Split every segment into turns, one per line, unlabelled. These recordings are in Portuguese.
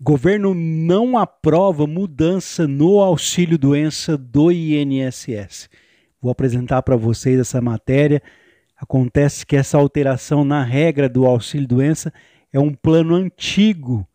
Governo não aprova mudança no auxílio doença do INSS. Vou apresentar para vocês essa matéria. Acontece que essa alteração na regra do auxílio doença é um plano antigo.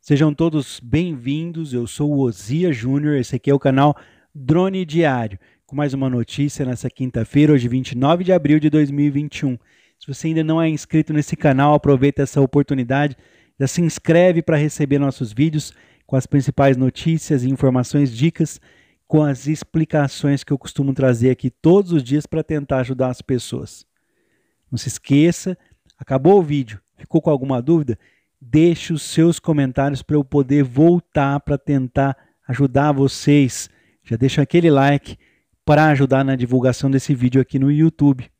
Sejam todos bem-vindos. Eu sou o Ozia Júnior. Esse aqui é o canal Drone Diário, com mais uma notícia nessa quinta-feira, hoje 29 de abril de 2021. Se você ainda não é inscrito nesse canal, aproveita essa oportunidade já se inscreve para receber nossos vídeos com as principais notícias, informações, dicas, com as explicações que eu costumo trazer aqui todos os dias para tentar ajudar as pessoas. Não se esqueça, acabou o vídeo, ficou com alguma dúvida? Deixe os seus comentários para eu poder voltar para tentar ajudar vocês. Já deixa aquele like para ajudar na divulgação desse vídeo aqui no YouTube.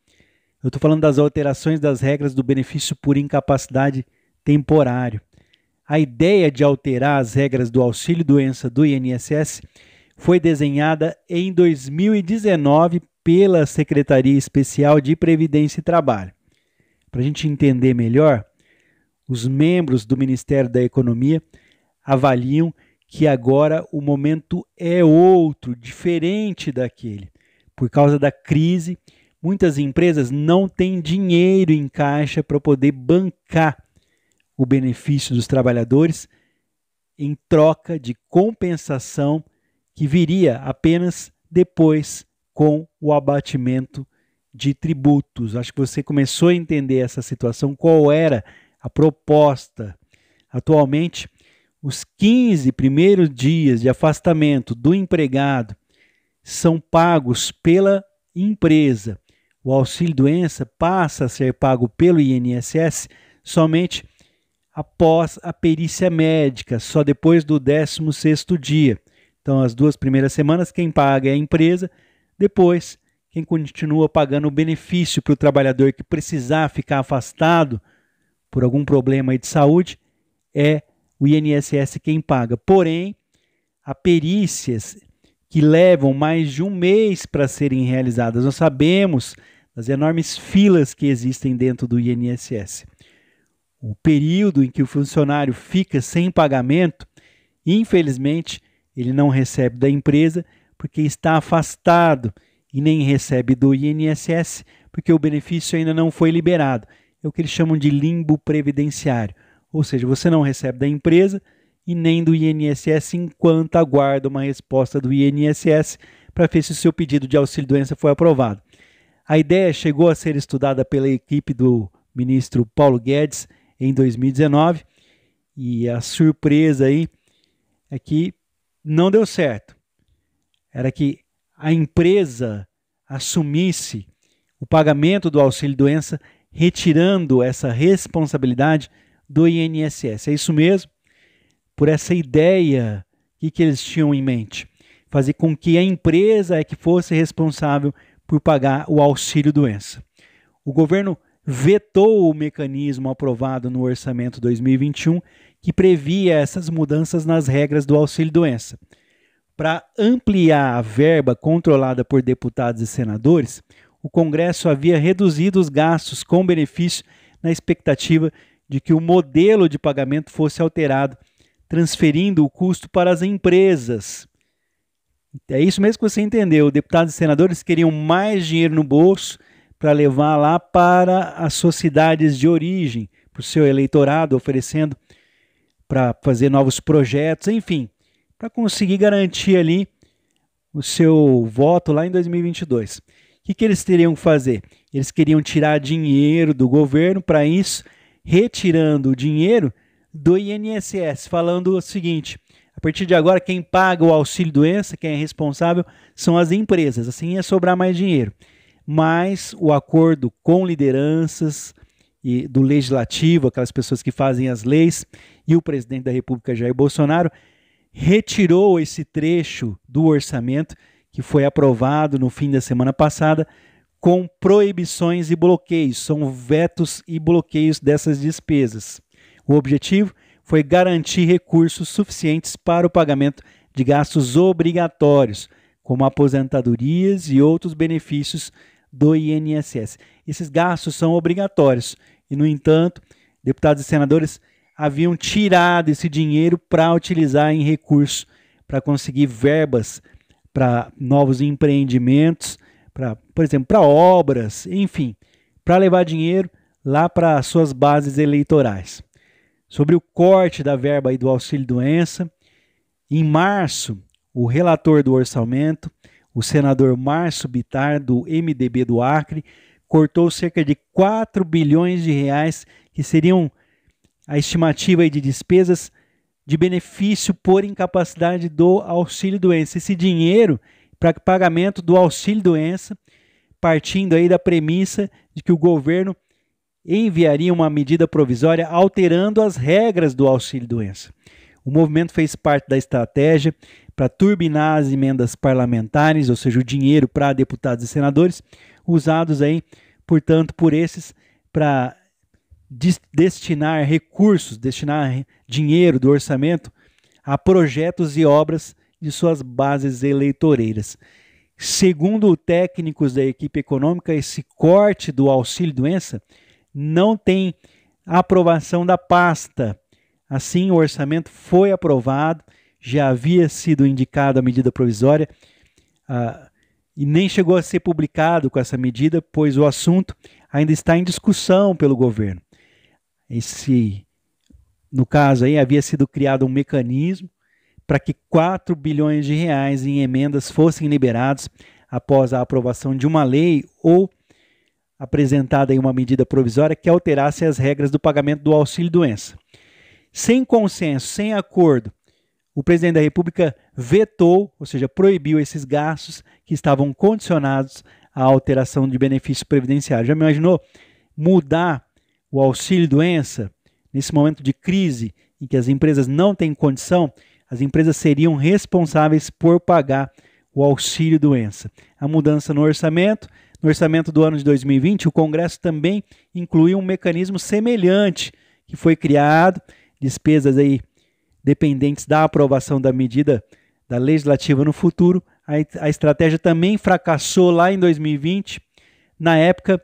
Eu estou falando das alterações das regras do benefício por incapacidade temporário. A ideia de alterar as regras do auxílio doença do INSS foi desenhada em 2019 pela Secretaria Especial de Previdência e Trabalho. Para a gente entender melhor, os membros do Ministério da Economia avaliam que agora o momento é outro, diferente daquele. Por causa da crise, muitas empresas não têm dinheiro em caixa para poder bancar o benefício dos trabalhadores em troca de compensação que viria apenas depois com o abatimento de tributos. Acho que você começou a entender essa situação, qual era a proposta. Atualmente, os 15 primeiros dias de afastamento do empregado são pagos pela empresa. O auxílio doença passa a ser pago pelo INSS somente após a perícia médica, só depois do 16º dia. Então, as duas primeiras semanas, quem paga é a empresa, depois, quem continua pagando o benefício para o trabalhador que precisar ficar afastado por algum problema de saúde é o INSS quem paga. Porém, há perícias que levam mais de um mês para serem realizadas. Nós sabemos das enormes filas que existem dentro do INSS o período em que o funcionário fica sem pagamento, infelizmente, ele não recebe da empresa porque está afastado e nem recebe do INSS porque o benefício ainda não foi liberado. É o que eles chamam de limbo previdenciário. Ou seja, você não recebe da empresa e nem do INSS enquanto aguarda uma resposta do INSS para ver se o seu pedido de auxílio-doença foi aprovado. A ideia chegou a ser estudada pela equipe do ministro Paulo Guedes em 2019 e a surpresa aí é que não deu certo. Era que a empresa assumisse o pagamento do auxílio doença, retirando essa responsabilidade do INSS. É isso mesmo? Por essa ideia que, que eles tinham em mente? Fazer com que a empresa é que fosse responsável por pagar o auxílio doença. O governo vetou o mecanismo aprovado no orçamento 2021 que previa essas mudanças nas regras do auxílio-doença. Para ampliar a verba controlada por deputados e senadores, o Congresso havia reduzido os gastos com benefício na expectativa de que o modelo de pagamento fosse alterado, transferindo o custo para as empresas. É isso mesmo que você entendeu. Deputados e senadores queriam mais dinheiro no bolso para levar lá para as suas cidades de origem, para o seu eleitorado, oferecendo para fazer novos projetos, enfim, para conseguir garantir ali o seu voto lá em 2022. O que, que eles teriam que fazer? Eles queriam tirar dinheiro do governo, para isso, retirando o dinheiro do INSS, falando o seguinte: a partir de agora, quem paga o auxílio doença, quem é responsável, são as empresas. Assim ia sobrar mais dinheiro mas o acordo com lideranças e do legislativo, aquelas pessoas que fazem as leis, e o presidente da República Jair Bolsonaro retirou esse trecho do orçamento que foi aprovado no fim da semana passada com proibições e bloqueios, são vetos e bloqueios dessas despesas. O objetivo foi garantir recursos suficientes para o pagamento de gastos obrigatórios, como aposentadorias e outros benefícios do INSS. Esses gastos são obrigatórios e, no entanto, deputados e senadores haviam tirado esse dinheiro para utilizar em recursos, para conseguir verbas para novos empreendimentos, para, por exemplo, para obras, enfim, para levar dinheiro lá para suas bases eleitorais. Sobre o corte da verba aí do auxílio doença, em março, o relator do orçamento, o senador Márcio Bitar do MDB do Acre, cortou cerca de 4 bilhões de reais que seriam a estimativa de despesas de benefício por incapacidade do auxílio doença. Esse dinheiro para pagamento do auxílio doença, partindo aí da premissa de que o governo enviaria uma medida provisória alterando as regras do auxílio doença. O movimento fez parte da estratégia para turbinar as emendas parlamentares, ou seja, o dinheiro para deputados e senadores, usados aí, portanto, por esses para destinar recursos, destinar dinheiro do orçamento a projetos e obras de suas bases eleitoreiras. Segundo técnicos da equipe econômica, esse corte do auxílio doença não tem aprovação da pasta. Assim, o orçamento foi aprovado, já havia sido indicada a medida provisória uh, e nem chegou a ser publicado com essa medida, pois o assunto ainda está em discussão pelo governo. Esse, no caso aí, havia sido criado um mecanismo para que 4 bilhões de reais em emendas fossem liberados após a aprovação de uma lei ou apresentada em uma medida provisória que alterasse as regras do pagamento do auxílio doença. Sem consenso, sem acordo, o presidente da República vetou, ou seja, proibiu esses gastos que estavam condicionados à alteração de benefício previdenciário. Já imaginou mudar o auxílio doença nesse momento de crise em que as empresas não têm condição? As empresas seriam responsáveis por pagar o auxílio doença. A mudança no orçamento no orçamento do ano de 2020, o Congresso também incluiu um mecanismo semelhante que foi criado, despesas aí dependentes da aprovação da medida da legislativa no futuro. A, a estratégia também fracassou lá em 2020. Na época,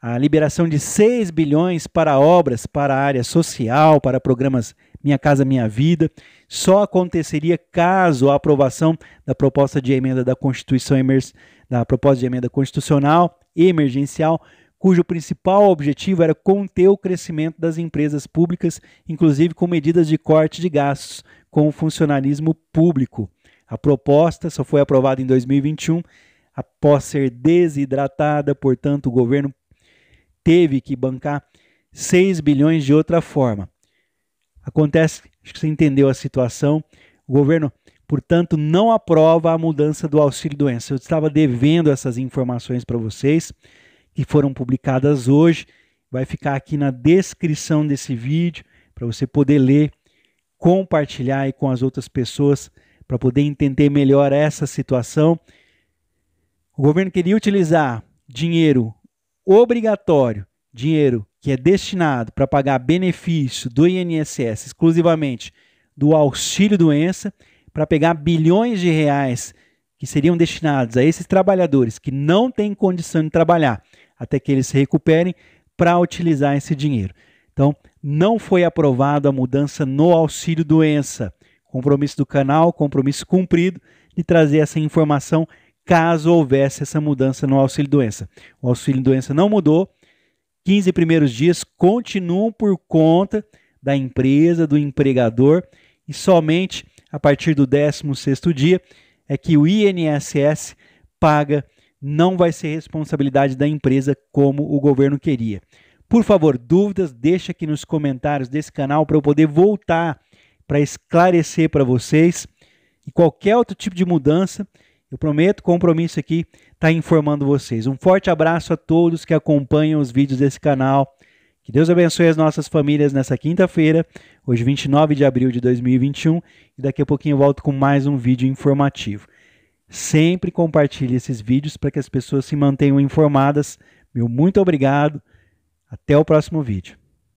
a liberação de 6 bilhões para obras para a área social, para programas Minha Casa Minha Vida, só aconteceria caso a aprovação da proposta de emenda da Constituição da proposta de emenda constitucional emergencial, cujo principal objetivo era conter o crescimento das empresas públicas, inclusive com medidas de corte de gastos com o funcionalismo público. A proposta só foi aprovada em 2021 após ser desidratada, portanto, o governo teve que bancar 6 bilhões de outra forma. Acontece, acho que você entendeu a situação. O governo portanto, não aprova a mudança do auxílio doença. Eu estava devendo essas informações para vocês, que foram publicadas hoje. Vai ficar aqui na descrição desse vídeo para você poder ler, compartilhar aí com as outras pessoas para poder entender melhor essa situação. O governo queria utilizar dinheiro obrigatório, dinheiro que é destinado para pagar benefício do INSS exclusivamente do auxílio doença para pegar bilhões de reais que seriam destinados a esses trabalhadores que não têm condição de trabalhar até que eles se recuperem para utilizar esse dinheiro. Então, não foi aprovada a mudança no auxílio doença. Compromisso do canal, compromisso cumprido de trazer essa informação caso houvesse essa mudança no auxílio doença. O auxílio doença não mudou. 15 primeiros dias continuam por conta da empresa, do empregador e somente a partir do 16º dia, é que o INSS paga, não vai ser responsabilidade da empresa como o governo queria. Por favor, dúvidas, deixa aqui nos comentários desse canal para eu poder voltar para esclarecer para vocês. E qualquer outro tipo de mudança, eu prometo, compromisso aqui, tá informando vocês. Um forte abraço a todos que acompanham os vídeos desse canal. Que Deus abençoe as nossas famílias nessa quinta-feira, hoje 29 de abril de 2021, e daqui a pouquinho eu volto com mais um vídeo informativo. Sempre compartilhe esses vídeos para que as pessoas se mantenham informadas. Meu muito obrigado. Até o próximo vídeo.